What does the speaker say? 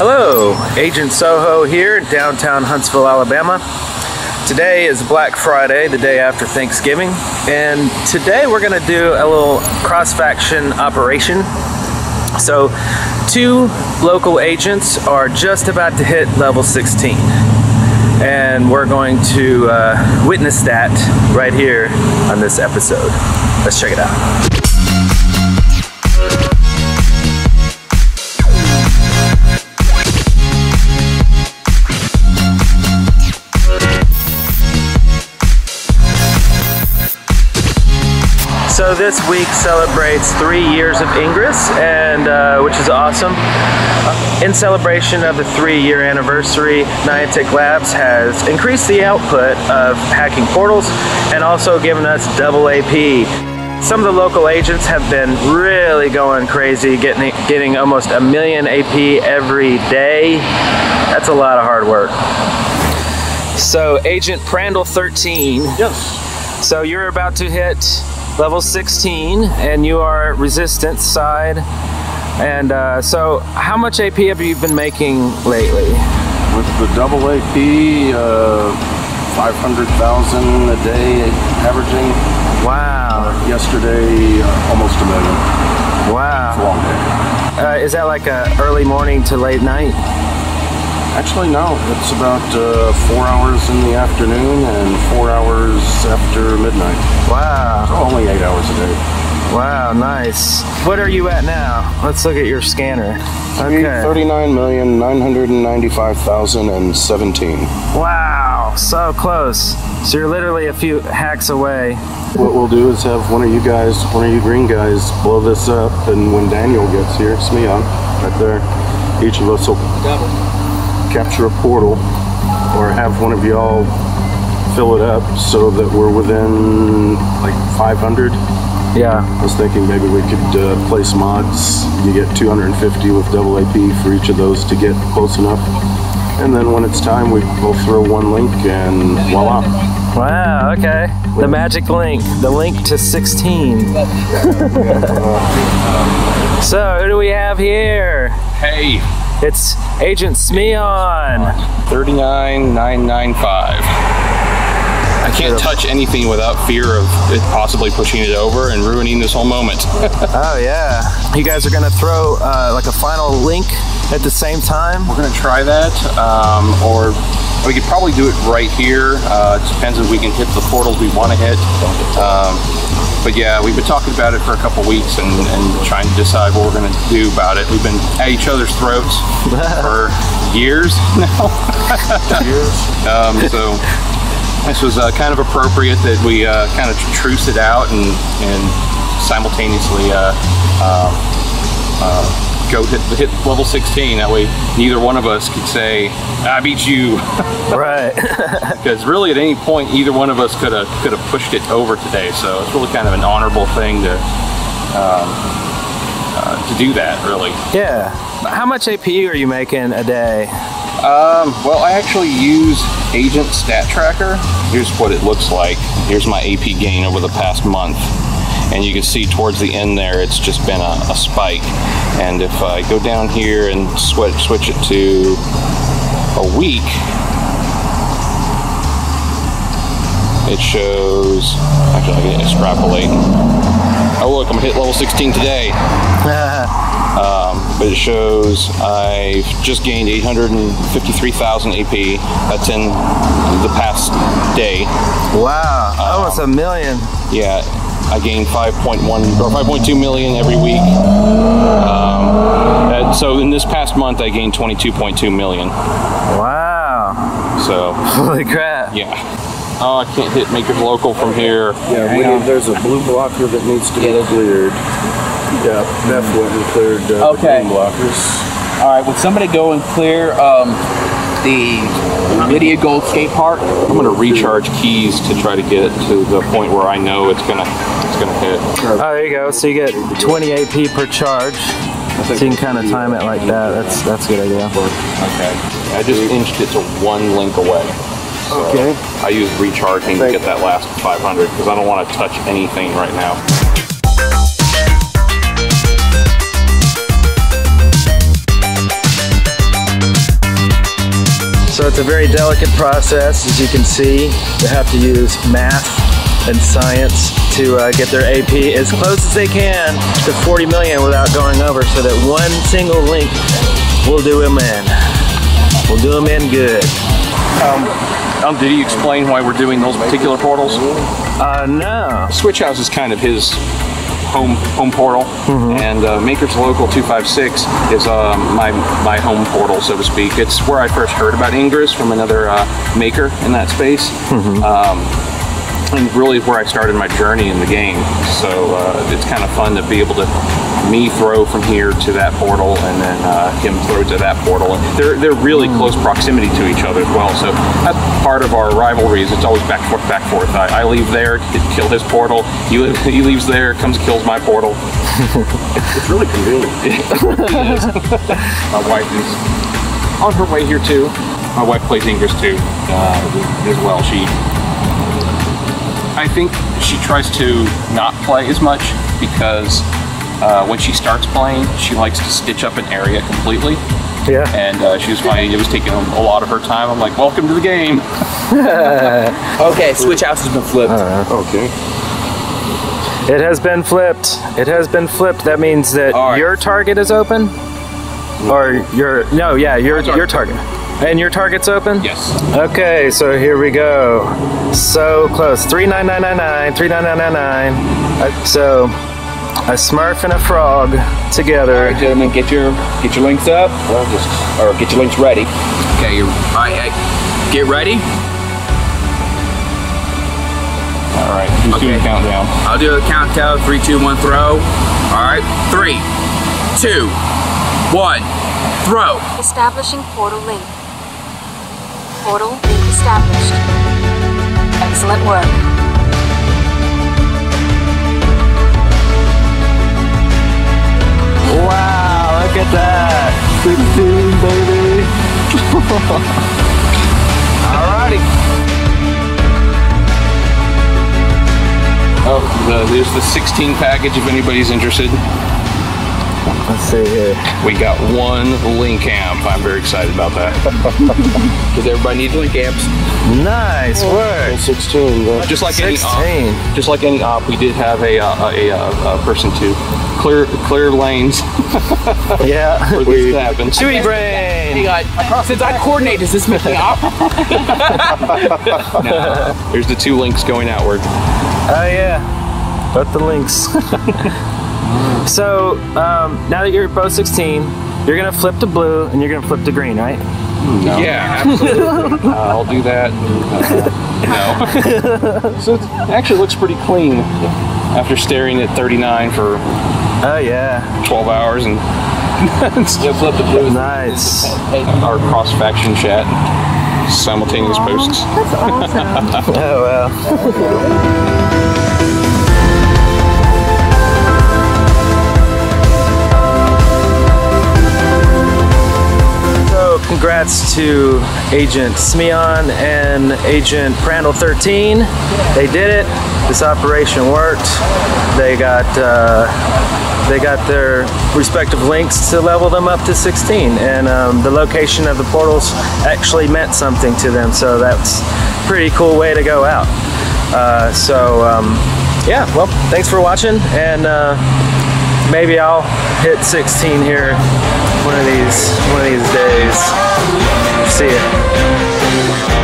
Hello, Agent Soho here in downtown Huntsville, Alabama. Today is Black Friday, the day after Thanksgiving, and today we're going to do a little cross faction operation. So, two local agents are just about to hit level 16, and we're going to uh, witness that right here on this episode. Let's check it out. So this week celebrates three years of Ingress, and uh, which is awesome. In celebration of the three-year anniversary, Niantic Labs has increased the output of hacking portals and also given us double AP. Some of the local agents have been really going crazy, getting getting almost a million AP every day. That's a lot of hard work. So, Agent Prandle 13. Yes. So you're about to hit level 16 and you are resistance side. And uh, so, how much AP have you been making lately? With the double AP, uh, 500,000 a day averaging. Wow. Yesterday, uh, almost a million. It's a Wow. long day. Uh, is that like a early morning to late night? Actually, no. It's about uh, four hours in the afternoon and four hours after midnight. Wow. So only eight hours a day. Wow, nice. What are you at now? Let's look at your scanner. Okay. Thirty-nine million nine hundred and ninety-five thousand and seventeen. Wow, so close. So you're literally a few hacks away. What we'll do is have one of you guys, one of you green guys, blow this up, and when Daniel gets here, it's me on right there. Each of us will capture a portal, or have one of y'all fill it up so that we're within like 500. Yeah. I was thinking maybe we could uh, place mods. You get 250 with double AP for each of those to get close enough. And then when it's time, we will throw one link and voila. Wow, okay. The magic link, the link to 16. so, who do we have here? Hey, It's Agent Smeon. 39995. I can't touch anything without fear of it possibly pushing it over and ruining this whole moment. Oh, yeah. You guys are gonna throw uh, like a final link at the same time? We're gonna try that, um, or we could probably do it right here. Uh, it depends if we can hit the portals we want to hit. Um, but yeah, we've been talking about it for a couple weeks and, and trying to decide what we're gonna do about it. We've been at each other's throats for years now. Um, so this was uh, kind of appropriate that we uh, kind of truce it out and, and simultaneously uh, uh, uh, go hit, hit level 16. That way, neither one of us could say, "I beat you," Right. because really, at any point, either one of us could have could have pushed it over today. So it's really kind of an honorable thing to um, uh, to do that. Really. yeah. How much AP are you making a day? Um, well, I actually use Agent Stat Tracker. Here's what it looks like. Here's my AP gain over the past month. And you can see towards the end there, it's just been a, a spike. And if I go down here and switch, switch it to a week, it shows, actually I can extrapolate. Oh look, I'm gonna hit level 16 today. Um, but it shows I've just gained 853,000 AP. That's in the past day. wow. Almost a million. Yeah, I gain 5.1 or 5.2 million every week. Um, and so in this past month, I gained 22.2 million. Wow. So Holy crap. yeah. Oh, I can't hit Makers Local from here. Yeah, we there's a blue blocker that needs to be cleared. Yeah, Beth went and cleared uh, Okay. the blockers. All right, would somebody go and clear um, the Lydia Gold skate park? I'm gonna recharge keys to try to get it to the point where I know it's gonna it's gonna hit. Oh, there you go. So you get 20 AP per charge. So you can kind of time it like that. That's that's a good idea. Okay. I just inched it to one link away. So Okay. I use recharging to get that last 500 because I don't want to touch anything right now. So it's a very delicate process, as you can see. They have to use math and science to uh, get their AP as close as they can to 40 million without going over so that one single link will do them in. Will do them in good. Um, did he explain why we're doing those particular portals? Uh, no. Switch House is kind of his home home portal, and uh, Makers Local 256 is uh, my my home portal, so to speak. It's where I first heard about Ingress from another uh, maker in that space. Um, and really where I started my journey in the game. So uh, it's kind of fun to be able to me throw from here to that portal, and then uh, him throw to that portal. And they're they're really close proximity to each other as well. So that's part of our rivalries. It's always back forth, back forth. I, I leave there, to kill his portal. He, li- he leaves there, comes kills my portal. It's really convenient. My wife is on her way here too. My wife plays Ingress too, uh, as well. She, I think she tries to not play as much because uh, when she starts playing, she likes to stitch up an area completely. Yeah. And uh, she was finding it was taking a a lot of her time. I'm like, welcome to the game. Okay, switch house has been flipped. Okay. It has been flipped. It has been flipped. That means that All right. your target is open, or your no, yeah, your your target, and your target's open. Yes. Okay, so here we go. So close. Three nine nine nine nine. Three nine nine nine nine. Uh, So a Smurf and a frog together. right, gentlemen, get your get your links up, Well, just or get your links ready. Okay, you're all right. Get ready. All right. Who's doing Okay. the countdown? I'll do a countdown. Three, two, one, throw. All right. Three, two, one, throw. Establishing portal link. Portal link established. Excellent work. Wow, look at that. 16, baby. Alrighty. Oh, the, there's the 16 package if anybody's interested. Let's see here. We got one link amp. I'm very excited about that. Because everybody needs link amps. Nice work. 16. But Just like any 16. op, just like any op, we did have a uh, a, a, a person to clear clear lanes Yeah. for this to happen. Chewy brain. Since I coordinate, does this make me op? There's the two links going outward. Oh yeah, But the links. So um, now that you're both 16, you're gonna flip to blue and you're gonna flip to green, right? Yeah, absolutely. Uh, I'll do that. Uh, no. so it actually looks pretty clean after staring at 39 for Oh yeah, 12 hours and flip the blue. nice. our cross faction chat, simultaneous posts. That's awesome. oh well. Congrats to Agent Smeon and Agent Prandle 13. They did it. This operation worked. They got uh, they got their respective links to level them up to 16, and um, the location of the portals actually meant something to them. So that's a pretty cool way to go out. Uh, so um, yeah, well, thanks for watching, and uh, maybe I'll hit 16 here one of these one of these days. See ya.